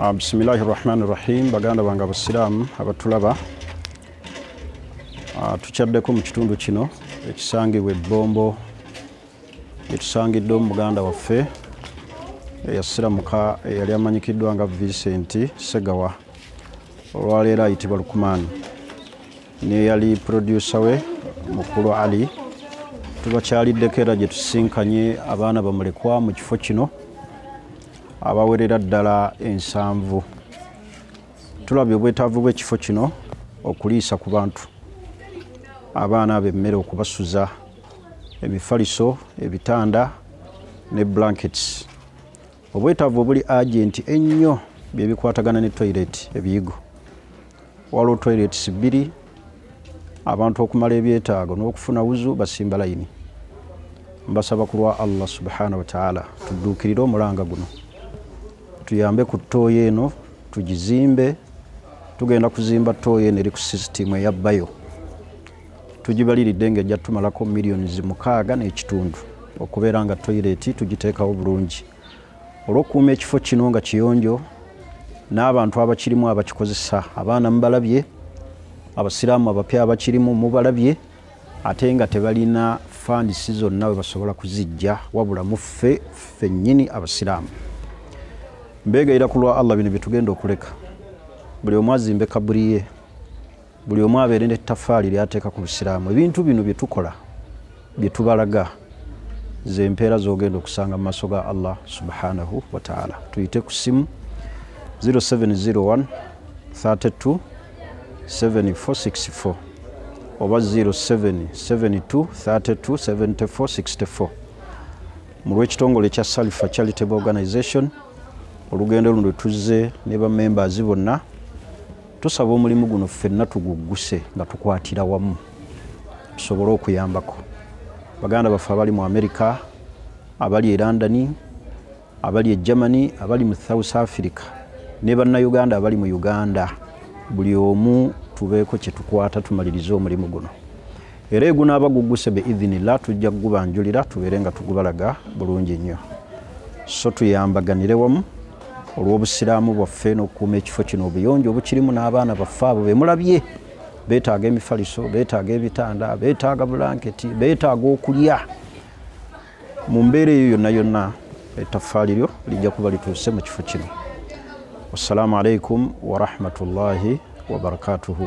bisimilahi rahmani rahim baganda bange abasiraamu abatulaba. Tukyaddeko mu kitundu kino ekisangibwa ebbombo. Etusangidde omuganda waffe eyasiramuka eyali amanyikiddwa nga vincent segawa olwaleero ayitibwa lukumaani neyali produsa we mukulu ali. Tubakyaliddeko era gye tusinkanye abaana bamulekwa mu kifo kino abawerera ddala ensanvu. Tulabye obwetaavu bw'ekifo kino okuliisa ku bantu abaana abo emmere okubasuza emifaliso ebitanda ne blankets. Obwetaavu obuli agenti ennyo byebikwatagana ne toilet ebiyigo. Waliwo toilets bbiri abantu okumala ebyetaago n'okufuna wuzu basimba layini. Mbasaba ku lwa allah subhanahu wataala tudduukirire omulanga guno tuyambe ku ttooyo eno tugizimbe tugenda kuzimba ttooyo eno eri ku sisitimu eyabbayo tugibaliridde ngaejja tumalako miliyoni mukaaga n'ekitundu okubeera nga toyireti tugiteekawo bulungi. Olw'okukuuma ekifo kino nga kiyonjo n'abantu abakirimu abakikozesa abaana mubalabye abasiraamu abapya abakirimu mubalabye ate nga tebalina fandisi zonna we basobola kuzijja wabula muffe ffennyini abasiraamu mbegayira ku lwa allah bino byetugenda okuleka. Buli omu azimbe kabuli ye buli omu abeere nettafaali lyateeka ku busiraamu. Ebintu bino byetukola byetubalaga zempeera zogenda okusanga mu maaso ga allah subhanahu wataala tuyite ku simu 0701 32 7464 oba 0772 32 7464 mu lw'ekitongole ekya salifa charitable organization olugendo luno lwetuzze ne bamembers bonna tusaba omulimu guno ffenna tugugguse nga tukwatira wamu tusobole okuyambako. Baganda baffe abali mu america abali e londoni abali e germany abali mu south africa ne bannayuganda abali mu uganda buli omu tubeeko kyetukwata tumalirize omulimu guno. Era egunaaba gugguse beidhinillah tujja kugubanjulira tubeere nga tugubalaga bulungi nnyo. So tuyambaganire wamu olw'obusiraamu bwaffe n'okukuuma ekifo kino obuyonjo obukirimu n'abaana baffe abo bemulabye beetaaga emifaliso beetaaga ebitanda beetaaga bulanketi beetaaga okulya. Mu mbeera eyo yonna yonna ettafaali lyo lijja kuba lituuse mu kifo kino. Wassalamu alaikum warahmatullahi wabarakatuhu